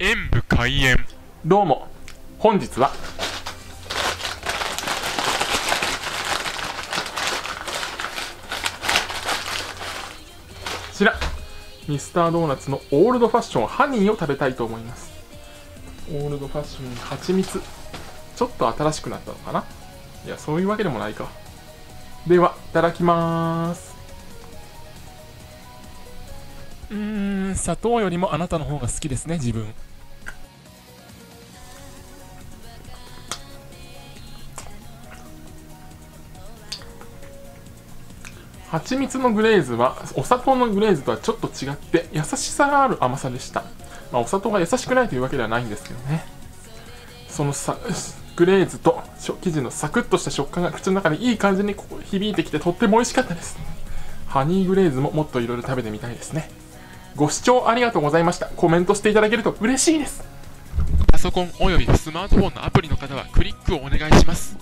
演武開演。どうも。本日は。こちらミスタードーナツのオールドファッションハニーを食べたいと思います。オールドファッションに蜂蜜。ちょっと新しくなったのかな？いやそういうわけでもないか。ではいただきます。うーん砂糖よりもあなたの方が好きですね自分。蜂蜜のグレーズはお砂糖のグレーズとはちょっと違って優しさがある甘さでした、まあ、お砂糖が優しくないというわけではないんですけどね。そのさグレーズと生地のサクッとした食感が口の中でいい感じに響いてきてとっても美味しかったです。ハニーグレーズももっといろいろ食べてみたいですね。ご視聴ありがとうございました。コメントしていただけると嬉しいです。パソコンおよびスマートフォンのアプリの方はクリックをお願いします。